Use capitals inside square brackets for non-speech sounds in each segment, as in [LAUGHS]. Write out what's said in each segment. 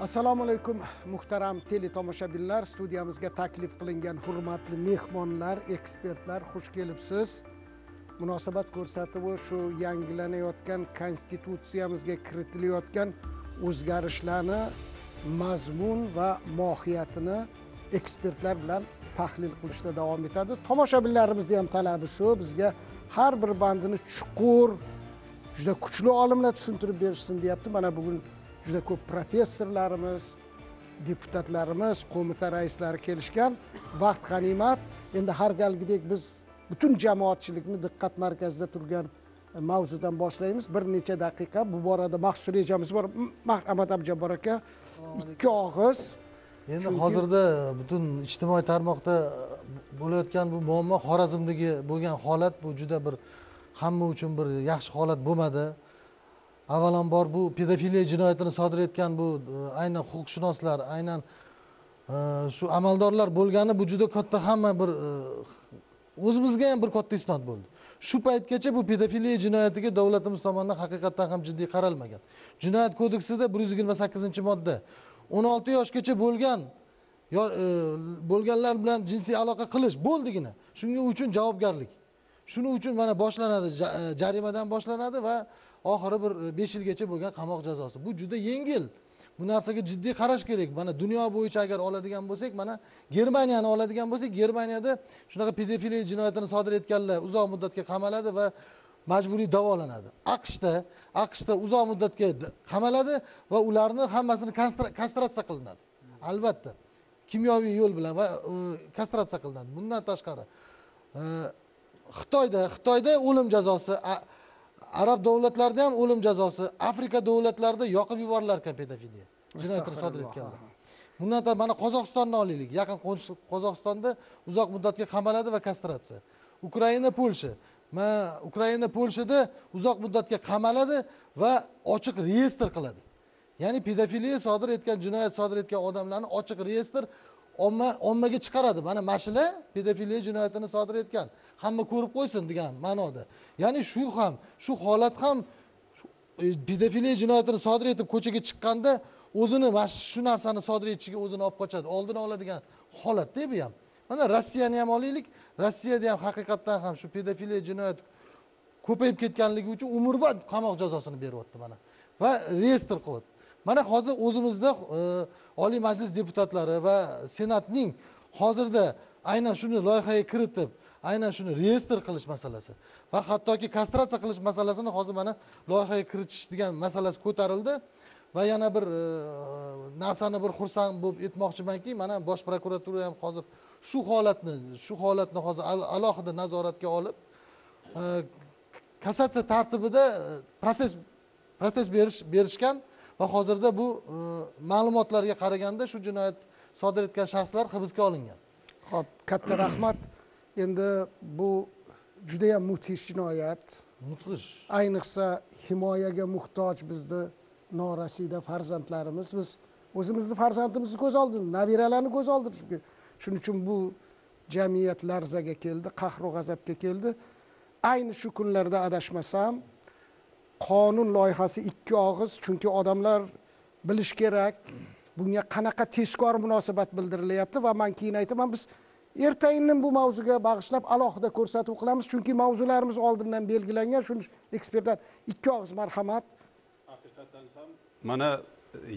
assalomu alaykum muhtaram teletomoshabinlar. Studiyamizga taklif qilingan hurmatli mehmonlar ekspertlar xush kelibsiz. Munosabat ko'rsatib shu yangilanayotgan konstitutsiyamizga kiritilayotgan o'zgarishlarni mazmun va mohiyatini ekspertlar bilan tahlil qilishda davom etadi. Tomoshabinlarimizni ham talabi shu bizga har bir bandini chuqur juda kuchli olimlar tushuntirib berishsin deyapti. Mana bugun juda ko'p professorlarimiz deputatlarimiz qo'mita raislari kelishgan. Vaqt g'animat endi har galgidek biz butun jamoatchilikni diqqat markazida turgan e, mavzudan boshlaymiz. Bir necha daqiqa bu borada maxsus rejamiz bor. Marhamat abjabbor aka ikki og'iz. Endi hozirda butun ijtimoiy tarmoqda bo'layotgan bu muammo xorazmdagi bo'lgan holat bu juda bir hamma uchun bir yaxshi holat bo'lmadi avvalambor bu pedofiliya jinoyatini sodir etgan bu e, aynan huquqshunoslar aynan e, shu amaldorlar bo'lgani bu juda katta hamma bir e, o'zimizga ham bir katta isnod bo'ldi. Shu paytgacha bu pedofiliya jinoyatiga davlatimiz tomonidan haqiqatdan ham jiddiy qaralmagan. Jinoyat kodeksida bir yuz yigirma sakkizinchi modda o'n olti yoshgacha bo'lgan yo- bo'lganlar bilan jinsiy aloqa qilish bo'ldigina. Shuning uchun javobgarlik. Shuning uchun mana boshlanadi jarimadan boshlanadi va oxiri bir e, besh yilgacha bo'lgan qamoq jazosi. Bu juda yengil. Bu narsaga jiddiy qarash kerak. Mana dunyo bo'yicha agar oladigan bo'lsak mana germaniyani oladigan bo'lsak germaniyada shunaqa pedofiliya jinoyatini sodir etganlar uzoq muddatga qamaladi va majburiy davolanadi. Aqshda aqshda uzoq muddatga qamaladi va ularni hammasini kastratsiya qilinadi. Albatta kimyoviy yo'l bilan va e, kastratsiya qilinadi. Bundan tashqari e, xitoyda xitoyda o'lim jazosi a- arab davlatlarida ham o'lim jazosi afrika davlatlarida yoqib yuborilar ekan pedofiliya jinoyatini sodir etganlar bundan tashqari mana qozog'istonni olaylik yaqin qo'shni qozog'istonda uzoq muddatga qamaladi va kastratsiya. Ukraina polsha. Mana ukraina polshada uzoq muddatga qamaladi va ochiq reyestr qiladi. Ya'ni pedofiliya sodir etgan jinoyat sodir etgan odamlarni ochiq reyestr omma ommaga chiqaradi. Mana mana shular pedofiliya jinoyatini sodir etgan. Hamma ko'rib qo'ysin degan ma'noda. Ya'ni shu ham shu holat ham e, pedofiliya jinoyatini sodir etib ko'chaga chiqqanda o'zini mana shu narsani sodir etishiga o'zini olib qochadi. Oldini oladigan holatda bu ham. Mana rossiyani ham olaylik. Rossiyada ham haqiqatdan ham shu pedofiliya jinoyati ko'payib ketganligi uchun umrbod qamoq jazosini beryapti mana. Va reyestr qilib. Mana hozir o'zimizda e, oliy majlis deputatlari va senatning hozirda aynan shuni loyihaga kiritib aynan shuni reyestr qilish masalasi va hattoki kastratsiya qilish masalasini hozir mana loyihaga kiritish degan masalasi ko'tarildi va yana bir e, narsani bir xursand bo'lib aytmoqchimanki mana bosh prokuratura ham hozir shu holatni shu holatni hozir alohida nazoratga olib e, kassatsiya tartibida protest protest berish berishgan va hozirda bu e, ma'lumotlarga qaraganda shu jinoyat sodir etgan shaxslar hibsga olingan. Ho'p katta rahmat. Endi bu judayam mudhish jinoyat. Mudhish. Ayniqsa himoyaga muhtoj bizni norasida farzandlarimiz. Biz o'zimizni farzandimizni ko'z oldida nabiralarni ko'z Chunki shuning uchun bu jamiyat larzaga keldi qahru g'azabga keldi. Ayni shu kunlarda adashmasam qonun loyihasi ikki og'iz chunki odamlar bilish kerak. Bunga qanaqa tezkor munosabat bildirilyapti va man keyin aytaman biz erta indin bu mavzuga bag'ishlab alohida ko'rsatuv qilamiz chunki mavzularimiz oldindan belgilangan. Shuning uchun ekspertlar ikki og'iz marhamat. Haqiqatdan ham mana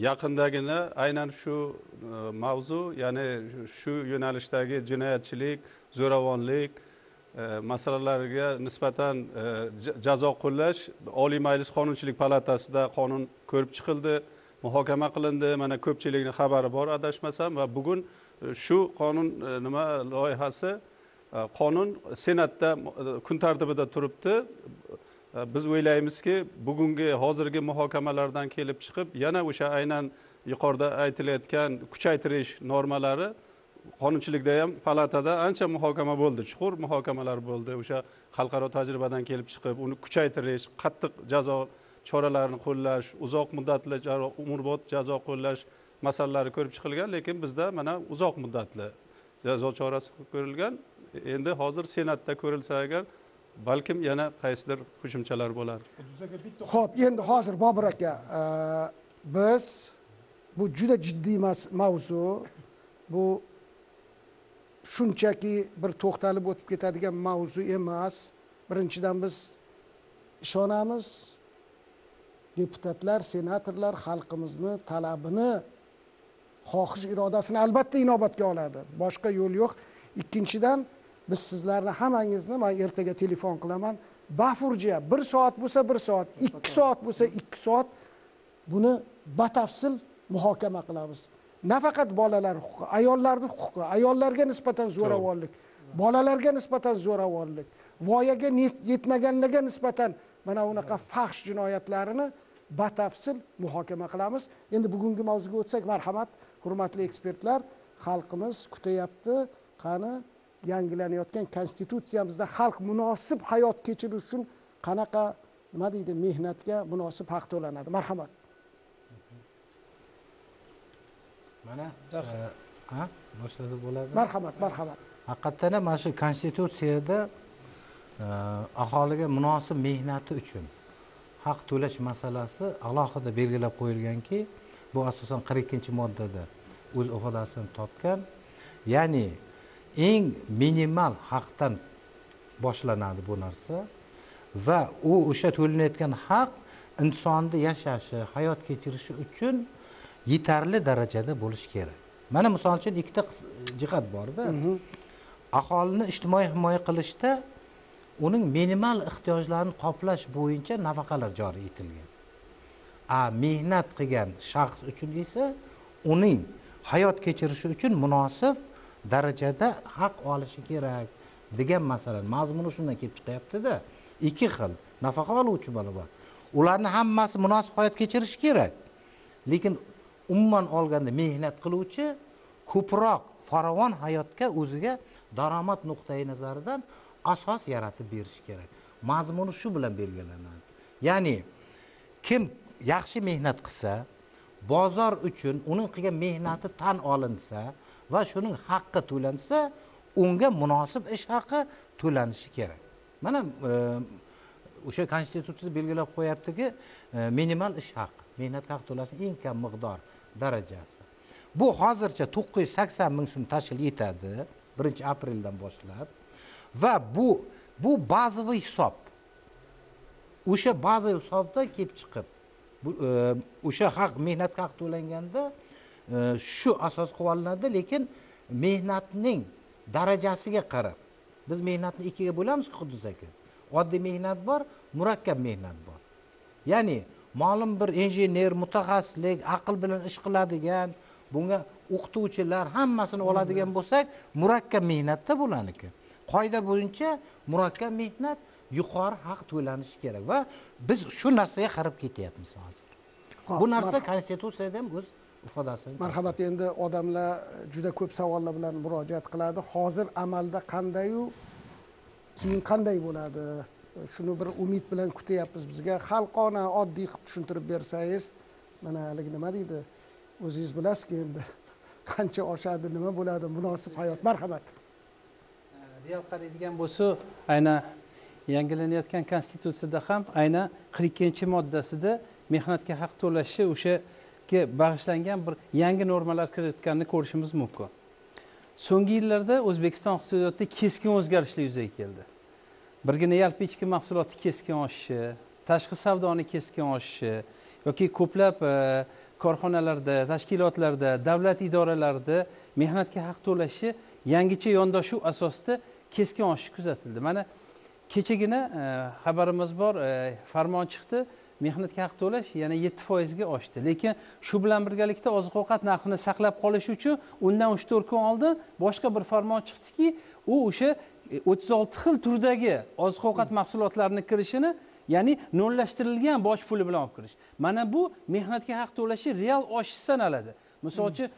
yaqindagina aynan shu e, mavzu ya'ni shu yo'nalishdagi jinoyatchilik zo'ravonlik masalalarga masalalariga nisbatan e, jazo qo'llash oliy majlis qonunchilik palatasida qonun ko'rib chiqildi muhokama qilindi mana ko'pchilikni xabari bor adashmasam va bugun e, shu qonun e, nima loyihasi qonun senatda kun tartibida turibdi. Biz o'ylaymizki bugungi hozirgi muhokamalardan kelib chiqib yana o'sha aynan yuqorida aytilayotgan kuchaytirish normalari qonunchilikda ham palatada ancha muhokama bo'ldi. Chuqur muhokamalar bo'ldi. O'sha xalqaro tajribadan kelib chiqib uni kuchaytirish qattiq jazo choralarini qo'llash uzoq muddatli umrbod jazo qo'llash masalalari ko'rib chiqilgan lekin bizda mana uzoq muddatli jazo chorasi ko'rilgan. Endi hozir senatda ko'rilsa agar balkim yana qaysidir qo'shimchalar bo'lar. Ho'p endi hozir bobur aka e, biz bu juda jiddiy mavzu. Bu shunchaki bir to'xtalib o'tib ketadigan mavzu emas. Birinchidan biz ishonamiz. Deputatlar senatorlar xalqimizni talabini xohish irodasini albatta inobatga oladi. Boshqa yo'l yo'q. Ikkinchidan biz sizlarni hammangizni man ertaga telefon qilaman bafurja bir soat bo'lsa bir soat ikki soat bo'lsa ikki soat buni batafsil muhokama qilamiz. Nafaqat bolalar huquqi ayollarni huquqi ayollarga nisbatan zo'ravonlik bolalarga nisbatan zo'ravonlik voyaga yetmaganlarga nisbatan mana unaqa fahsh jinoyatlarini batafsil muhokama qilamiz. Endi bugungi mavzuga o'tsak marhamat hurmatli ekspertlar xalqimiz kutyapti qani yangilanayotgan konstitutsiyamizda xalq munosib hayot kechirish uchun qanaqa nima deydi mehnatga munosib haq to'lanadi. Marhamat mana e, ha? Boshlasa bo'ladi marhamat marhamat. Haqiqatdan ham mana shu konstitutsiyada e, aholiga munosib mehnati uchun haq to'lash masalasi alohida belgilab qo'yilganki bu asosan qirq ikkinchi moddada o'z ifodasini topgan. Ya'ni eng minimal haqdan boshlanadi bu narsa va u o'sha to'lanayotgan haq insonni yashashi hayot kechirishi uchun yetarli darajada bo'lishi kerak. Mana misol uchun ikkita jihat borda. Aholini ijtimoiy himoya qilishda uning minimal ehtiyojlarini qoplash bo'yicha nafaqalar joriy etilgan. A mehnat qilgan shaxs uchun esa uning hayot kechirishi uchun munosib darajada haq olishi kerak degan masala mazmuni shundan kelib chiqyaptida. Ikki xil nafaqa oluvchi bola bor. Ularni hammasi munosib hayot kechirishi kerak. Lekin umuman olganda mehnat qiluvchi ko'proq farovon hayotga o'ziga daromad nuqtai nazaridan asos yaratib berishi kerak. Mazmuni shu bilan belgilanadi. Ya'ni kim yaxshi mehnat qilsa bozor uchun uning qilgan mehnati tan olinsa va shuning haqqi to'lansa unga munosib ish haqi to'lanishi kerak. Mana e, o'sha konstitutsiya belgilab qo'yaptiki e, minimal ish haqi mehnat haqi to'lashni eng kam miqdor darajasi. Bu hozircha to'qqiz yuz sakson ming so'm tashkil etadi birinchi apreldan boshlab. Va bu bu bazaviy hisob. O'sha bazaviy hisobdan kelib chiqib bu, e, o'sha haq mehnatga haq to'langanda e, shu asos qilib olinadi lekin mehnatning darajasiga qarab biz mehnatni ikkiga bo'lamiz quddus aka? Oddiy mehnat bor murakkab mehnat bor. Ya'ni ma'lum bir injener mutaxassislik aql bilan ish qiladigan bunga o'qituvchilar hammasini oladigan bo'lsak murakkab mehnatda bularniki qoida bo'yicha murakkab mehnat yuqori haq to'lanishi kerak va biz shu narsaga qarab ketyapmiz hozir. Bu narsa konstitutsiyada ham o'z ifodasini marhamat endi odamlar juda ko'p savollar bilan murojaat qiladi. Hozir amalda qandayu keyin qanday bo'ladi shuni bir umid bilan kutyapmiz bizga. Xalqona oddiy qilib tushuntirib bersangiz mana haligi nima deydi? O'zingiz bilasizku endi [LAUGHS] qancha oshadi nima bo'ladi? Munosib hayot. Marhamat. Real qaraydigan bo'lsa aynan yangilanayotgan konstitutsiyada ham aynan qirq ikkinchi moddasida mehnatga haq to'lashni o'shaga bag'ishlangan bir yangi normalar kirayotganini ko'rishimiz mumkin. So'nggi yillarda o'zbekiston iqtisodiyotida keskin o'zgarishlar yuzaga keldi. Birgina yalpi ichki mahsulotni keskin oshishi tashqi savdoni keskin oshishi yoki ko'plab e, korxonalarda tashkilotlarda davlat idoralarida mehnatga haq to'lashi yangicha yondashuv asosida keskin oshish kuzatildi. Mana kechagina e, xabarimiz bor e, farmon chiqdi mehnatga haq to'lash yana yetti foizga oshdi. Lekin shu bilan birgalikda oziq ovqat narxini saqlab qolish uchun undan uch to'rt kun oldin boshqa bir farmon chiqdiki u o'sha e, o'ttiz olti xil turdagi oziq ovqat mahsulotlarini kirishini ya'ni nollashtirilgan boj puli bilan olib kirish. Mana bu mehnatga haq to'lashi real oshish sanaladi. Misol uchun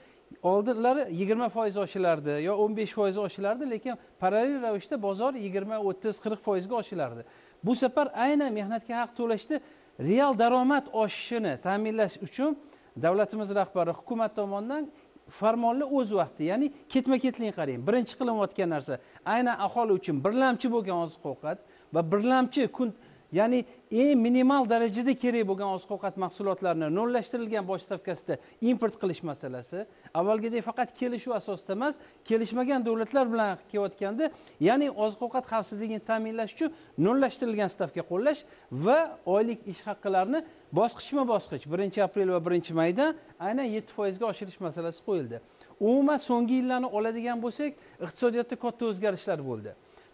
oldinlari yigirma foiz oshilardi yo o'n besh foiz oshilardi lekin parallel ravishda bozor yigirma o'ttiz qirq foizga oshilardi. Bu safar aynan mehnatga haq to'lashda real daromad oshishini ta'minlash uchun davlatimiz rahbari hukumat tomonidan farmonlar o'z vaqtida ya'ni ketma ketlik qarang. Birinchi qilinayotgan narsa aynan aholi uchun birlamchi bo'lgan oziq ovqat va birlamchi kun ya'ni eng minimal darajada kerak bo'lgan oziq ovqat mahsulotlarini nollashtirilgan boj stavkasida import qilish masalasi avvalgidek faqat kelishuv asosida emas kelishmagan davlatlar bilan kelayotganda ya'ni oziq ovqat xavfsizligini ta'minlash uchun nollashtirilgan stavka qo'llash va oylik ish haqqilarini bosqichma bosqich birinchi aprel va birinchi mayda aynan yetti foizga oshirish masalasi qo'yildi. Umuman so'nggi yillarni oladigan bo'lsak iqtisodiyotda katta o'zgarishlar bo'ldi.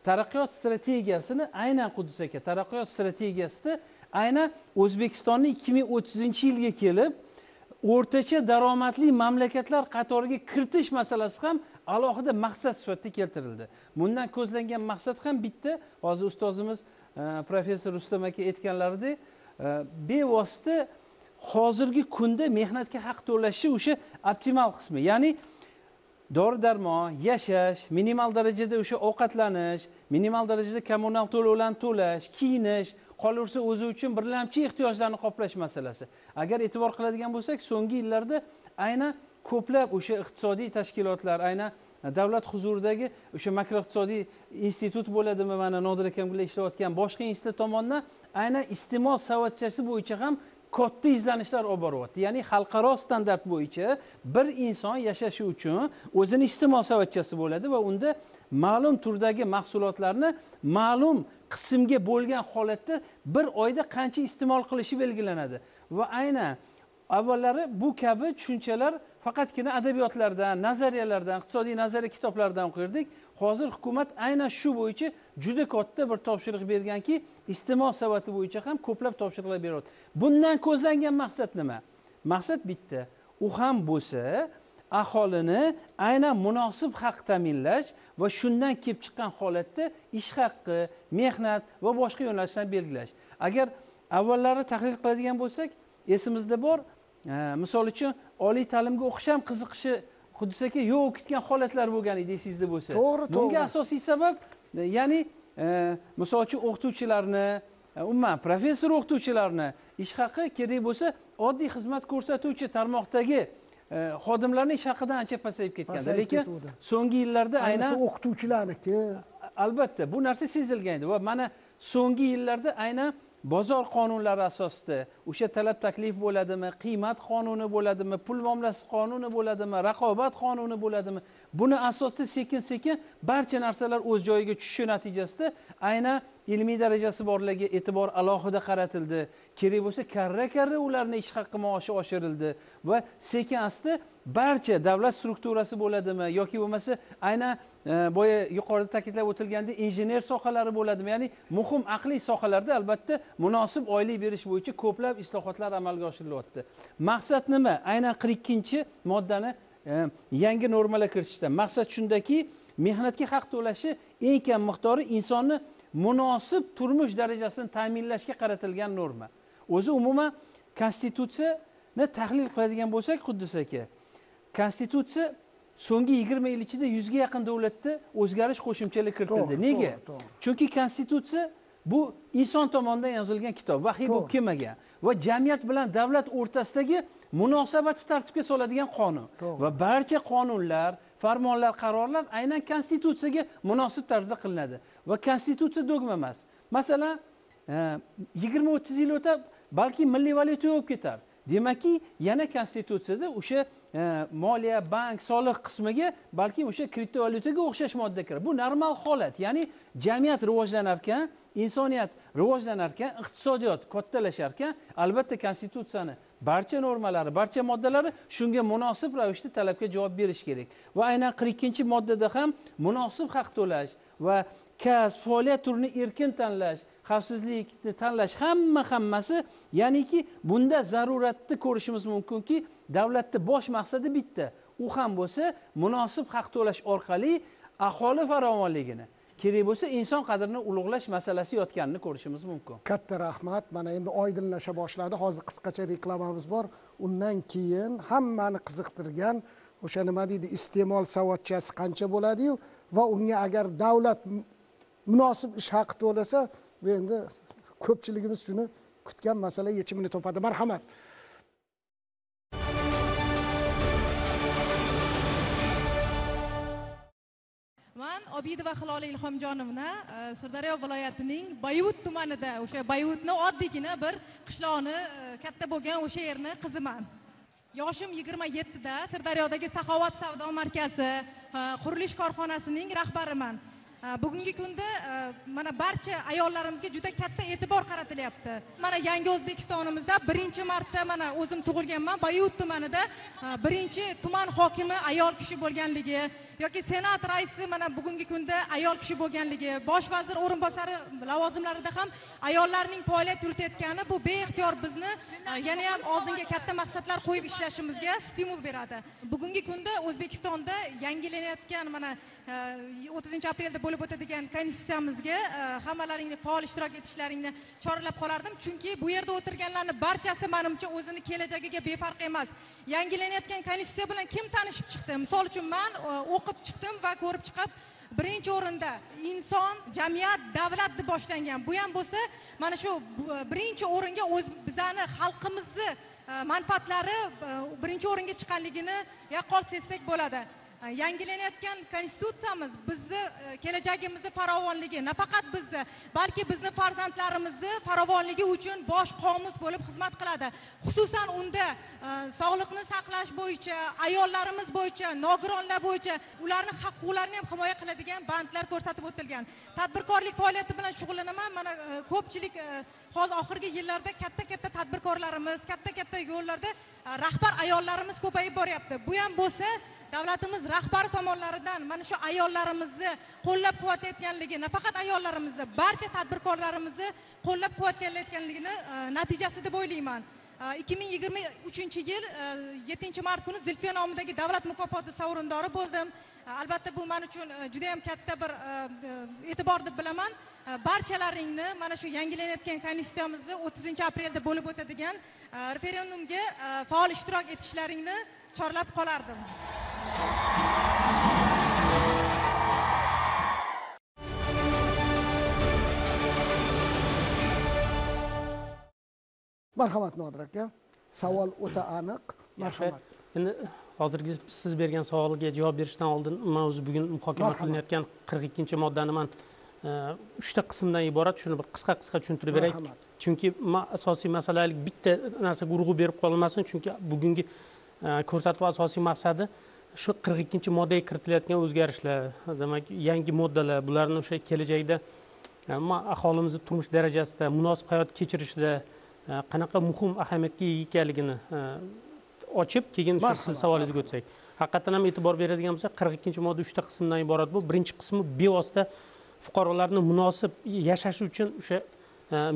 Taraqqiyot strategiyasini aynan qudus aka taraqqiyot strategiyasida aynan o'zbekistonni ikki ming o'ttizinchi yilga kelib o'rtacha daromadli mamlakatlar qatoriga kiritish masalasi ham alohida maqsad sifatida keltirildi. Bundan ko'zlangan maqsad ham bitta. Hozir ustozimiz e, professor rustam aka aytganlaridek Э, bevosita hozirgi kunda mehnatga haq to'lashni o'sha optimal qismi. Ya'ni dori darmon yashash minimal darajada o'sha ovqatlanish minimal darajada kommunal to'lovlarni to'lash kiyinish qolaversa o'zi uchun birlamchi ehtiyojlarni qoplash masalasi. Agar e'tibor qiladigan bo'lsak so'nggi yillarda aynan ko'plab o'sha iqtisodiy tashkilotlar aynan davlat huzuridagi o'sha makroiqtisodiy institut bo'ladimi mana nodir akam bilan ishlayotgan boshqa institut tomonidan aynan iste'mol savatchasi bo'yicha ham katta izlanishlar olib boryapti. Ya'ni xalqaro standart bo'yicha bir inson yashashi uchun o'zini iste'mol savatchasi bo'ladi va unda ma'lum turdagi mahsulotlarni ma'lum qismga bo'lgan holatda bir oyda qancha iste'mol qilishi belgilanadi. Va aynan avvallari bu kabi tushunchalar faqatgina adabiyotlardan nazariyalardan iqtisodiy nazariya kitoblardan o'qirdik. Hozir hukumat aynan shu bo'yicha juda katta bir topshiriq berganki iste'mol savati bo'yicha ham ko'plab topshiriqlar beryapti. Bundan ko'zlangan maqsad nima? Maqsad bitta u ham bo'lsa aholini aynan munosib haq ta'minlash va shundan kelib chiqqan holatda ish haqqi mehnat va boshqa yo'nalishlarni belgilash. Agar avvallari tahlil qiladigan bo'lsak esimizda bor e, misol uchun oliy ta'limga o'qish ham qiziqishi qudus aka yo'q kutgan holatlar bo'lgan edi esingizda bo'lsa. To'g'ri, to'g'ri. bunga asosiy sabab e, ya'ni e, misol uchun o'qituvchilarni e, umuman professor o'qituvchilarni ish haqi kerak bo'lsa oddiy xizmat ko'rsatuvchi tarmoqdagi xodimlarni ish haqidan ancha pasayib ketgandi Pasayib lekin so'nggi yillarda aynan o'qituvchilarniki. Albatta bu narsa sezilgan edi va mana so'nggi yillarda aynan bozor qonunlari asosida o'sha talab taklif bo'ladimi qiymat qonuni bo'ladimi pul muomalasi qonuni bo'ladimi raqobat qonuni bo'ladimi? Buni asosida sekin sekin barcha narsalar o'z joyiga tushishi natijasida aynan ilmiy darajasi borlarga e'tibor alohida qaratildi. Kerak bo'lsa karra karra ularni ish haqqi maoshi oshirildi va sekin asta barcha davlat strukturasi bo'ladimi yoki bo'lmasa aynan e, boya yuqorida ta'kidlab o'tilgandek injener sohalari bo'ladimi? Ya'ni muhim aqliy sohalarda albatta munosib oylik berish bo'yicha ko'plab islohotlar amalga oshirilyapti. Maqsad nima? Aynan qirq ikkinchi moddani yangi normalar kiritishda maqsad shundaki mehnatga haq to'lashi eng kam miqdori insonni munosib turmush darajasini ta'minlashga qaratilgan norma. O'zi umuman konstitutsiyani tahlil qiladigan bo'lsak quddus aka konstitutsiya so'nggi yigirma yil ichida yuzga yaqin davlatda o'zgarish qo'shimchalar kiritildi. Nega? chunki konstitutsiya bu inson tomonidan yozilgan kitob. Vahiy bo'lib kelmagan va jamiyat bilan davlat o'rtasidagi munosabatni tartibga soladigan qonun. Va barcha qonunlar farmonlar qarorlar aynan konstitutsiyaga munosib tarzda qilinadi. Va konstitutsiya dogma emas. Masalan yigirma o'ttiz yil o'tib balki milliy valyuta bo'lib ketar demakki yana konstitutsiyada o'sha e, moliya bank soliq qismiga balki o'sha kriptovalyutaga o'xshash modda kiradi. Bu normal holat. Ya'ni jamiyat rivojlanar ekan insoniyat rivojlanar ekan iqtisodiyot kattalashar ekan albatta konstitutsiyani barcha normalari barcha moddalari shunga munosib ravishda talabga javob berishi kerak. Va aynan qirq ikkinchi moddada ham munosib haq to'lash va kasb faoliyat turini erkin tanlash xavfsizlikni tanlash hamma hammasi ya'niki bunda zaruratni ko'rishimiz mumkinki davlatni bosh maqsadi bitta. U ham bo'lsa munosib haq to'lash orqali aholi farovonligini kerak bo'lsa inson qadrini ulug'lash masalasi yotganini ko'rishimiz mumkin. Katta rahmat. Mana endi oydinlasha boshladi. Hozir qisqacha reklamamiz bor. Undan keyin hammani qiziqtirgan o'sha nima deydi iste'mol savodchasi qancha bo'ladiyu? Va unga agar davlat munosib ish haqi to'lasa bu endi ko'pchiligimiz shuni kutgan masala yechimini topadi. Marhamat. Man obidova hilola ilhomjonovna e, sirdaryo viloyatining bayvut tumanida o'sha bayvutni oddiygina bir qishloqni e, katta bo'lgan o'sha yerni qiziman. Yoshim yigirma yettida sirdaryodagi saxovat savdo markazi e, qurilish korxonasining rahbariman. Bugungi kunda mana barcha ayollarimizga juda katta e'tibor qaratilyapti. Mana yangi o'zbekistonimizda birinchi marta mana o'zim tug'ilganman bayut tumanida birinchi tuman hokimi ayol kishi bo'lganligi yoki senat raisi mana bugungi kunda ayol kishi bo'lganligi bosh vazir o'rinbosari lavozimlarida ham ayollarning faoliyat yuritayotgani bu beixtiyor bizni e, yana ham oldinga katta maqsadlar qo'yib ishlashimizga stimul beradi. Bugungi kunda o'zbekistonda yangilanayotgan mana e, o'ttizinchi aprelda bo'lib o'tadigan konstitutsiyamizga e, hammalaringni faol ishtirok etishlaringni chorlab qolardim. Chunki bu yerda o'tirganlarni barchasi manimcha o'zini kelajagiga befarq emas. Yangilanayotgan konstitutsiya bilan kim tanishib chiqdi? Misol uchun man o'qib o'qib chiqdim va ko'rib chiqib birinchi o'rinda inson jamiyat davlat deb boshlangan. Bu ham bo'lsa mana shu birinchi o'ringa o'z bizani xalqimizni e, manfaatlari e, birinchi o'ringa chiqqanligini yaqqol sezsak bo'ladi. Yangilanayotgan konstitutsiyamiz bizni e, kelajagimizni farovonligi nafaqat bizni balki bizni farzandlarimizni farovonligi uchun bosh qomus bo'lib xizmat qiladi. Xususan unda e, sog'liqni saqlash bo'yicha ayollarimiz bo'yicha nogironlar bo'yicha ularni huquqlarini ham himoya qiladigan bandlar ko'rsatib o'tilgan. Tadbirkorlik faoliyati bilan shug'ullanaman. Mana e, ko'pchilik hozir oxirgi yillarda katta katta tadbirkorlarimiz katta katta yo'llarda rahbar ayollarimiz ko'payib boryapti. Bu ham bo'lsa davlatimiz rahbari tomonlaridan mana shu ayollarimizni qo'llab quvvatlayotganligi nafaqat ayollarimizni barcha tadbirkorlarimizni qo'llab quvvatlayotganligini e, natijasi deb o'ylayman. E, ikki ming yigirma uchinchi yil e, yettinchi mart kuni zulfiya nomidagi davlat mukofoti sovrindori bo'ldim. E, albatta bu men uchun judayam katta bir e'tibor deb bilaman. Barchalaringni mana shu yangilanayotgan konstitutsiyamizni o'ttizinchi aprelda bo'lib o'tadigan referendumga faol ishtirok etishlaringni chorlab qolardim. Marhamat nodir aka. Savol o'ta aniq marhamat. Endi hozirgi siz bergan savolga javob berishdan oldin man o'zi bugun muhokama qilinayotgan qirq ikkinchi moddani man e, uchta qismdan iborat shuni bir qisqa qisqa tushuntirib beray. Chunki asosiy masala bitta narsaga urg'u berib qolmasin chunki bugungi e, ko'rsatuv asosiy maqsadi shu qirq ikkinchi moddaga kiritilayotgan o'zgarishlar demak yangi moddalar bularni o'sha kelajakda e, aholimizni turmush darajasida munosib hayot kechirishida e, qanaqa muhim ahamiyatga ega ekanligini e, ochib keyin shu sizni savolingizga o'tsak. Haqiqatdan ham e'tibor beradigan bo'lsak qirq ikkinchi modda uchta qismdan iborat bu. Birinchi qismi bevosita fuqarolarni munosib yashashi uchun o'sha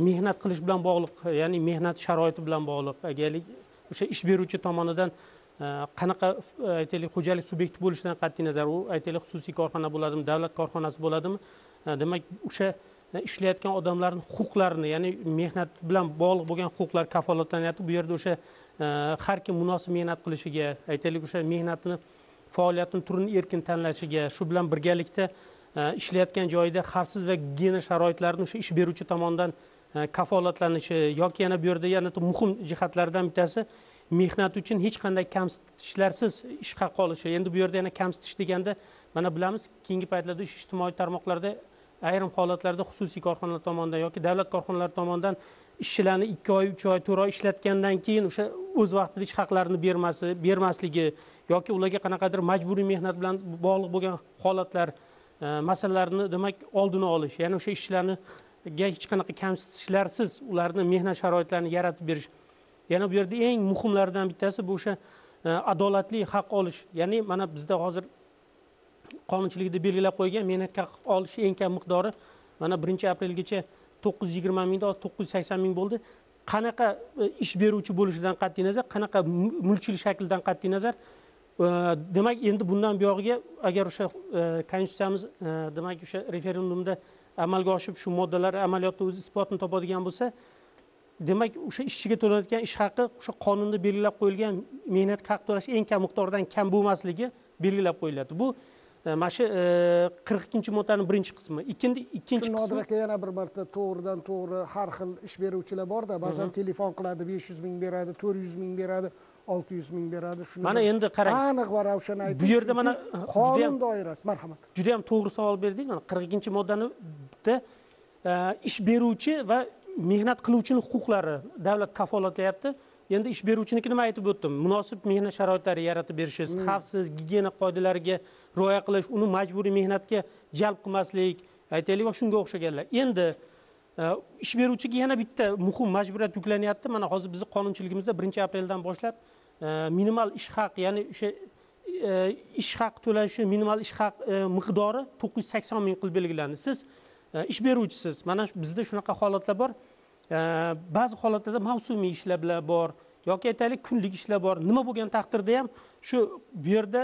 mehnat qilish bilan bog'liq ya'ni mehnat sharoiti bilan bog'liq. Agarlik o'sha ish beruvchi tomonidan Э, qanaqa э, aytaylik xo'jalik subyekti bo'lishidan qat'iy nazar u aytaylik xususiy korxona bo'ladimi davlat korxonasi bo'ladimi? Э, demak o'sha e, ishlayotgan odamlarni huquqlarini ya'ni mehnat bilan bog'liq bo'lgan huquqlar kafolatlanyapti bu yerda o'sha e, har kim munosib mehnat qilishiga aytaylik o'sha mehnatini faoliyatini turini erkin tanlashiga shu bilan birgalikda e, ishlayotgan joyida xavfsiz va gigiyena sharoitlarini o'sha ish beruvchi tomonidan kafolatlanishi yoki yana bu yerda yana muhim jihatlardan bittasi mehnat uchun hech qanday kamsitishlarsiz ish haqi olishi endi bu yerda yana kamsitish deganda mana bilamiz keyingi paytlarda ijtimoiy tarmoqlarda ayrim holatlarda xususiy korxonalar tomonidan yoki davlat korxonalari tomonidan ishchilarni ikki oy uch oy to'rt oy ishlatgandan keyin o'sha o'z vaqtida ish haqlarini bermasi bermasligi yoki ularga qanaqadir majburiy mehnat bilan bog'liq bo'lgan holatlar e, masalalarni demak oldini olish ya'ni o'sha ishchilarga hech qanaqa kamsitishlarsiz ularni mehnat sharoitlarini yaratib berish yana bu yerda eng muhimlaridan bittasi bu o'sha e, adolatli haq olish. Ya'ni mana bizda hozir qonunchilikda belgilab qo'ygan mehnat haqi olish eng kam miqdori mana birinchi aprelgacha to'qqiz yuz yigirma mingdan to'qqiz yuz sakson ming bo'ldi. Qanaqa e, ish beruvchi bo'lishidan qat'iy nazar qanaqa mulkchilik shaklidan qat'iy nazar? E, demak endi bundan buyog'iga agar o'sha konstitutsiyamiz demak o'sha referendumda amalga oshib shu moddalar amaliyotda o'z isbotini topadigan bo'lsa demak o'sha ishchiga to'lanadigan ish haqi o'sha qonunda belgilab qo'yilgan mehnat haq to'lash eng kam miqdordan kam bo'lmasligi belgilab qo'yiladi bu e, mana shu e, qirq ikkinchi moddani birinchi qismi. Ikkinchi ikkinchi qismi nodir aka yana bir marta to'g'ridan to'g'ri har xil ish beruvchilar borda ba'zan telefon qiladi besh yuz ming beradi to'rt yuz ming beradi olti yuz ming beradi shuni mana endi qarang. Aniq va ravshan ayting. Bu yerda mana qonun doirasi marhamat. juda yam to'g'ri savol berdingiz mana qirq ikkinchi moddanida e, ish beruvchi va mehnat qiluvchini huquqlari davlat kafolatlayapti endi ish beruvchinikini man aytib o'tdim? Munosib mehnat sharoitlari yaratib berishingiz xavfsiz gigiyena qoidalariga rioya qilish uni majburiy mehnatga jalb qilmaslik aytaylik va shunga o'xshaganlar. Endi e, ish beruvchiga yana bitta muhim majburiyat yuklanyapti. Mana hozir bizni qonunchiligimizda birinchi apreldan boshlab e, minimal ish haq ya'ni o'sha e, ish haqi to'lashi minimal ish haq e, miqdori to'qqiz yuz sakson ming qilib belgilandi. Siz e, Э, ish beruvchisiz. Mana shu- bizda shunaqa holatlar bor. Э, ba'zi holatlarda mavsumiy ishlar bilan bor yoki aytaylik kunlik ishlar bor. Nima bo'lgan taqdirda ham shu bu yerda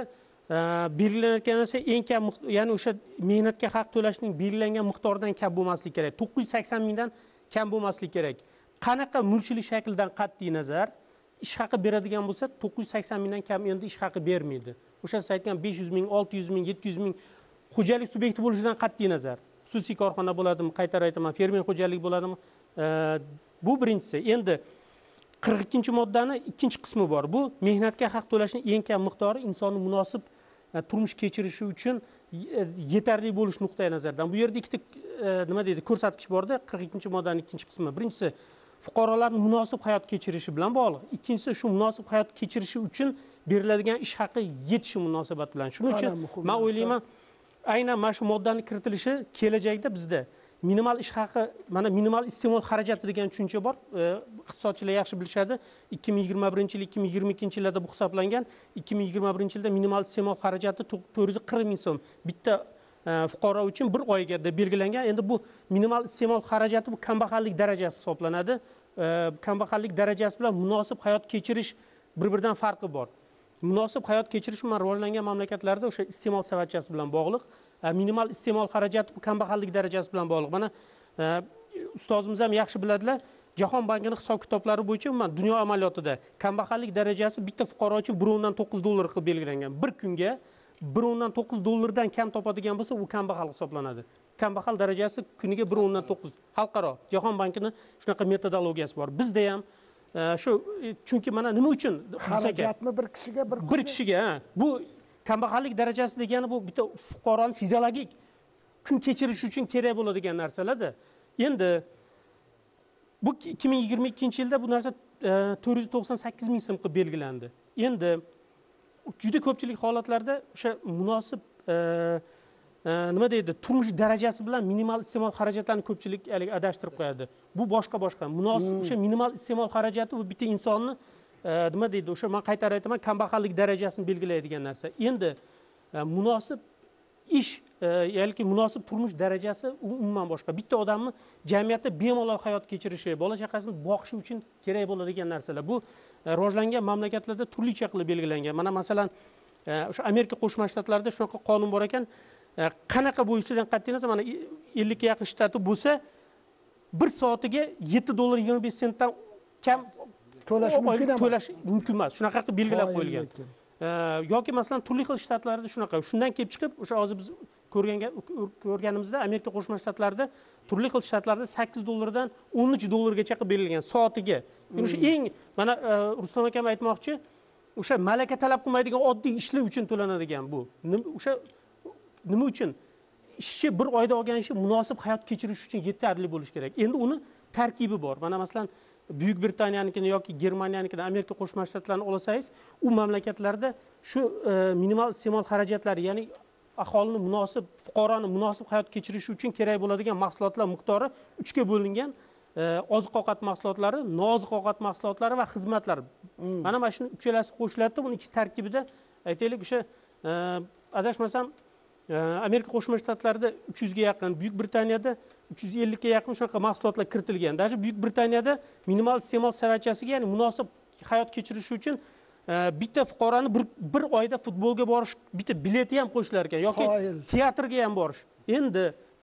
e, belgilanayotgan narsa eng kam ya'ni o'sha mehnatga haq to'lashning belgilangan miqdoridan kam bo'lmasligi kerak. to'qqiz yuz sakson mingdan kam bo'lmasligi kerak. Qanaqa mulkchilik shaklidan qat'iy nazar ish haqi beradigan bo'lsa to'qqiz yuz sakson mingdan kam endi ish haqi bermaydi. O'sha siz aytgan besh yuz ming olti yuz ming yetti yuz ming xo'jalik subyekti bo'lishidan qat'iy nazar. Xususiy korxona bo'ladimi qaytarib aytaman fermer xo'jaligi bo'ladimi? Bu birinchisi. Endi qirq ikkinchi moddani ikkinchi qismi bor. Bu mehnatga haq to'lashning eng kam miqdori insonni munosib e, turmush kechirishi uchun e, yetarli bo'lish nuqtai nazaridan. Bu yerda ikkita e, nima deydi ko'rsatkich borda qirq ikkinchi moddani ikkinchi qismi. Birinchisi fuqarolarni munosib hayot kechirishi bilan bog'liq. Ikkinchisi shu munosib hayot kechirishi uchun beriladigan ish haqi yetishi munosabat bilan. Shuning uchun man o'ylayman aynan mana shu moddani kiritilishi kelajakda bizda. Minimal ish haqi mana minimal iste'mol xarajati degan tushuncha bor. E, iqtisodchilar yaxshi bilishadi. ikki ming yigirma birinchi yil ikki ming yigirma ikkinchi yillarda bu hisoblangan. ikki ming yigirma birinchi yilda minimal iste'mol xarajati to'q- to'rt yuz qirq ming so'm. Bitta e, fuqaro uchun bir oyga deb belgilangan. Endi bu minimal iste'mol xarajati bu kambag'allik darajasi hisoblanadi. E, kambag'allik darajasi bilan munosib hayot kechirish bir biridan farqi bor. Munosib hayot kechirish umuman rivojlangan mamlakatlarda o'sha iste'mol savatchasi bilan bog'liq e, minimal iste'mol xarajati kambag'allik darajasi bilan bog'liq. Mana e, ustozimiz ham yaxshi biladilar jahon bankini hisob kitoblari bo'yicha umuman dunyo amaliyotida kambag'allik darajasi bitta fuqaro uchun bir o'ndan to'qqiz dollar qilib belgilangan. Bir kunga bir o'ndan to'qqiz dollardan kam topadigan bo'lsa u kambag'al hisoblanadi. Kambag'al darajasi kuniga bir o'ndan to'qqiz. Xalqaro jahon bankini shunaqa metodologiyasi bor. Bizda ham shu e, chunki mana nima uchun xarajatmi bir kishiga bir bir kishiga bu kambag'allik darajasi degani bu bitta fuqaroni fiziologik kun kechirish uchun kerak bo'ladigan narsalarda. Endi bu ikki ming yigirma ikkinchi yilda bu narsa e, to'rt yuz to'qson sakkiz ming so'm qilib belgilandi. Endi juda ko'pchilik holatlarda o'sha munosib e, e, nima deydi? Turmush darajasi bilan minimal iste'mol xarajatlarini ko'pchilik haligi adashtirib qo'yadi. Bu boshqa boshqa. Munosib o'sha minimal iste'mol xarajati bu bitta insonni e, nima deydi? O'sha man qaytarib aytaman kambag'allik darajasini belgilaydigan narsa. Endi e, munosib ish e, yoki munosib turmush darajasi u umuman boshqa. Bitta odamni jamiyatda bemalol hayot kechirishi bola chaqasini boqishi uchun kerak bo'ladigan narsalar. Bu rivojlangan mamlakatlarda turlicha qilib belgilangan. Mana masalan o'sha amerika qo'shma shtatlarida shunaqa qonun bor ekan qanaqa bo'lishidan qat'iy nazar mana ellikka yaqin shtati bo'lsa bir soatiga yetti dollar yigirma besh sentdan kam To'lash mumkin emas. to'lash mumkin emas. Shunaqa qilib belgilab qo'yilgan. yoki masalan turli xil shtatlarda shunaqa. Shundan kelib chiqib o'sha hozir biz ko'rgan ko'rganimizda amerika qo'shma shtatlarida turli xil shtatlarda sakkiz dollardan o'n uch dollargacha qilib belgilangan soatiga. O'sha eng mana e, rustam akam aytmoqchi o'sha malaka talab qilmaydigan oddiy ishlar uchun to'lanadigan bu. O'sha nima uchun? Ishchi bir oyda olgan ishi munosib hayot kechirish uchun yetarli bo'lishi kerak. Endi uni tarkibi bor. Mana masalan buyuk britaniyanikini yoki germaniyanikini amerika qo'shma shtatlarini olsangiz u mamlakatlarda shu e, minimal iste'mol xarajatlari ya'ni aholini munosib fuqaroni munosib hayot kechirishi uchun kerak bo'ladigan mahsulotlar miqdori uchga bo'lingan e, oziq ovqat mahsulotlari nooziq ovqat mahsulotlari va xizmatlar. Mana mana shuni uchalasi qo'shiladida uni ichi tarkibida aytaylik o'sha e, adashmasam amerika qo'shma shtatlarida uch yuzga yaqin buyuk britaniyada uch yuz ellikka yaqin shunaqa mahsulotlar kiritilgan. Даже buyuk britaniyada minimal iste'mol savatchasiga ya'ni munosib hayot kechirishi uchun e, bitta fuqaroni bir, bir oyda futbolga borish bitta bileti ham qo'shilar ekan yoki teatrga ham borish. Endi